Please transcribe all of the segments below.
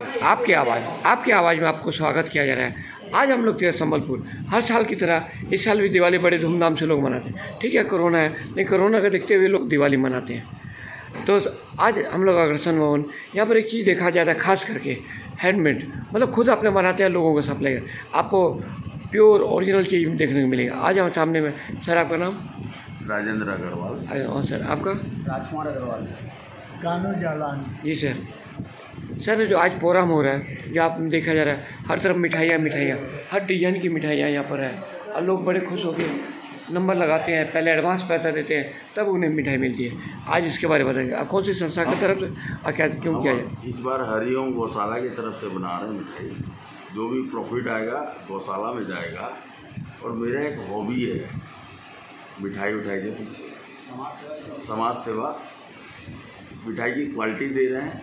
आपकी आवाज़ आपकी आवाज़ में आपको स्वागत किया जा रहा है। आज हम लोग थे संबलपुर। हर साल की तरह इस साल भी दिवाली बड़े धूमधाम से लोग मनाते हैं। ठीक है कोरोना है लेकिन कोरोना का देखते हुए लोग दिवाली मनाते हैं। तो आज हम लोग अग्रसन भवन यहाँ पर एक चीज़ देखा जाता है खास करके हैंडमेड मतलब खुद अपने बनाते हैं लोगों को सप्लाई कर आपको प्योर ओरिजिनल चीज़ देखने को मिलेगी। आज हम सामने में सर आपका नाम? राजेंद्र अग्रवाल। और सर आपका? राजकुमार अग्रवाल। कानू जालान। जी सर। सर जो आज प्रोग्राम हो रहा है जो आप देखा जा रहा है हर तरफ़ मिठाइयाँ मिठाइयाँ हर डिज़ाइन की मिठाइयाँ यहाँ पर है। और लोग बड़े खुश होकर नंबर लगाते हैं पहले एडवांस पैसा देते हैं तब उन्हें मिठाई मिलती है। आज इसके बारे में बताएँगे। आप कौन सी संस्था की तरफ़ से और क्या क्यों किया जाए? इस बार हरिओम गौशाला की तरफ़ से बना रहे हैं मिठाई। जो भी प्रॉफिट आएगा गौशाला में जाएगा। और मेरा एक हॉबी है मिठाई उठाई के पीछे। समाज सेवा। मिठाई की क्वालिटी दे रहे हैं।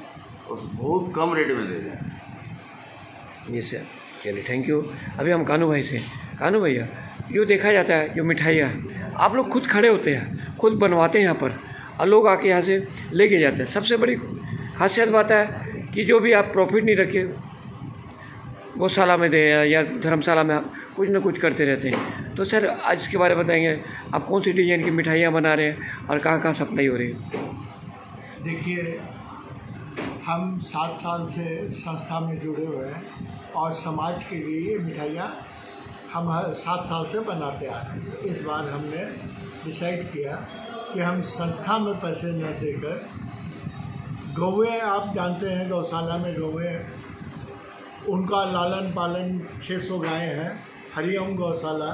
और बहुत कम रेट में दे हैं। जी सर चलिए थैंक यू अभी हम कानू भाई से कानू भैया जो देखा जाता है जो मिठाइयाँ आप लोग खुद खड़े होते हैं खुद बनवाते हैं यहाँ पर और लोग आके यहाँ से लेके जाते हैं। सबसे बड़ी खासियत बात है कि जो भी आप प्रॉफिट नहीं रखे गौशाला में दे या धर्मशाला में आप कुछ ना कुछ करते रहते हैं। तो सर आज इसके बारे में बताएँगे आप कौन सी डिज़ाइन की मिठाइयाँ बना रहे हैं और कहाँ कहाँ सप्लाई हो रही है? देखिए हम सात साल से संस्था में जुड़े हुए हैं और समाज के लिए ये मिठाइयाँ हम हर सात साल से बनाते आ रहे हैं। इस बार हमने डिसाइड किया कि हम संस्था में पैसे न देकर गौवे, आप जानते हैं गौशाला में गौवे, उनका लालन पालन 600 गाय हैं। हरिओम गौशाला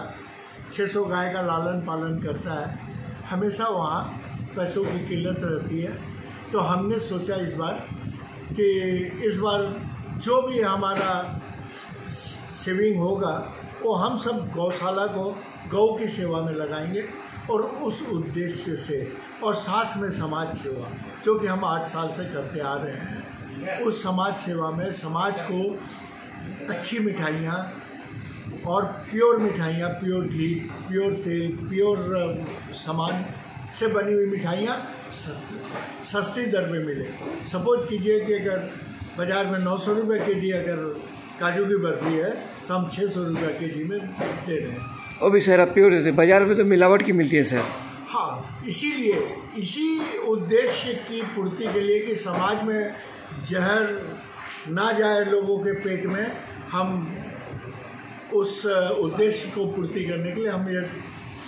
600 गाय का लालन पालन करता है। हमेशा वहाँ पैसों की किल्लत रहती है। तो हमने सोचा इस बार कि इस बार जो भी हमारा सेविंग होगा, वो हम सब गौशाला को, गौ की सेवा में लगाएँगे और उस उद्देश्य से और साथ में समाज सेवा, जो कि हम आठ साल से करते आ रहे हैं, उस समाज सेवा में समाज को अच्छी मिठाइयाँ और प्योर मिठाइयाँ, प्योर घी, प्योर तेल, प्योर सामान से बनी हुई मिठाइयाँ सस्ती दर में मिले। सपोज़ कीजिए कि अगर बाज़ार में नौ सौ रुपये के जी अगर काजू की बर्फ़ी है तो हम छः सौ रुपये के जी में दे रहे हैं। वो भी सर आप प्योर देते बाज़ार में तो मिलावट की मिलती है सर। हाँ इसीलिए इसी उद्देश्य की पूर्ति के लिए कि समाज में जहर ना जाए लोगों के पेट में हम उस उद्देश्य को पूर्ति करने के लिए हम ये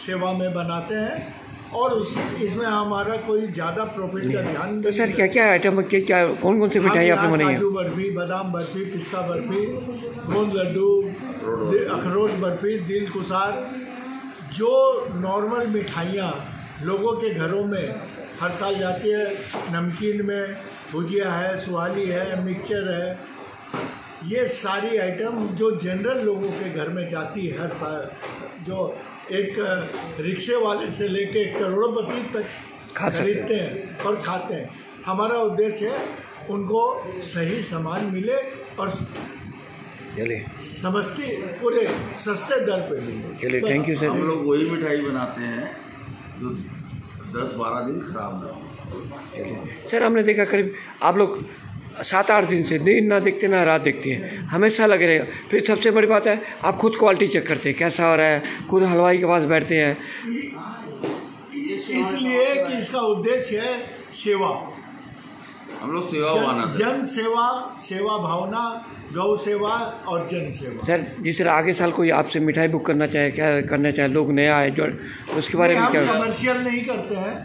सेवा में बनाते हैं। और उस इसमें हमारा कोई ज़्यादा प्रॉफिट का ध्यान तो सर क्या क्या आइटम क्या क्या कौन कौन सी मिठाई आपने बनाई है? काजू बर्फ़ी बादाम बर्फ़ी पिस्ता बर्फ़ी गोंद लड्डू अखरोट बर्फ़ी दिल कुसार जो नॉर्मल मिठाइयाँ लोगों के घरों में हर साल जाती है नमकीन में भुजिया है सुहाली है मिक्सचर है ये सारी आइटम जो जनरल लोगों के घर में जाती है हर साल जो एक रिक्शे वाले से लेके करोड़पति तक हैं। खरीदते हैं और खाते हैं। हमारा उद्देश्य है उनको सही सामान मिले और समस्ती पूरे सस्ते दर पे मिले। चलिए थैंक यू सर हम लोग वही मिठाई बनाते हैं जो दस बारह दिन खराब ना हो। चलिए। सर हमने देखा करीब आप लोग सात आठ दिन से दिन ना देखते ना रात देखते हैं। हमेशा लगे रहेगा फिर सबसे बड़ी बात है आप खुद क्वालिटी चेक करते हैं कैसा हो रहा है खुद हलवाई के पास बैठते हैं। इसलिए कि इसका उद्देश्य है सेवा। हम लोग सेवा माना जन, जन सेवा सेवा भावना गौ सेवा और जन सेवा। सर जिस तरह आगे साल कोई आपसे मिठाई बुक करना चाहे क्या करना चाहे लोग नया आए जो उसके बारे में क्या कमर्शियल नहीं करते हैं।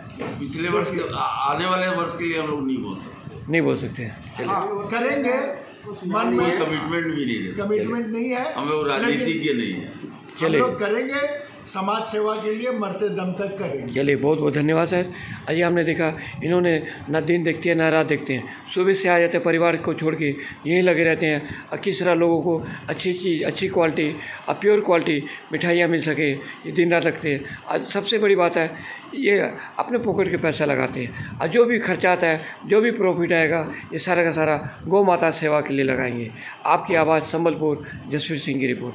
पिछले वर्ष के आने वाले वर्ष के लिए हम लोग नहीं बोल सकते। नहीं बोल सकते। चलिए। हाँ, करेंगे। मन में कमिटमेंट भी नहीं है। कमिटमेंट नहीं है। हमें वो राजनीति के नहीं है। चलो चलिए। करेंगे। समाज सेवा के लिए मरते दम तक करेंगे। चलिए, बहुत बहुत धन्यवाद, सर। अजय हमने देखा, इन्होंने ना दिन देखते हैं, ना रात देखते हैं। सुबह से आ जाते हैं परिवार को छोड़ के, यहीं लगे रहते हैं। और किस तरह लोगों को अच्छी चीज़, अच्छी क्वालिटी और प्योर क्वालिटी मिठाइयाँ मिल सके, ये दिन रात रखते हैं। और सबसे बड़ी बात है, ये अपने पॉकेट के पैसा लगाते हैं। और जो भी खर्चा आता है, जो भी प्रॉफिट आएगा, ये सारा का सारा गौ माता सेवा के लिए लगाएँगे। आपकी आवाज़, संबलपुर, जसवीर सिंह की रिपोर्ट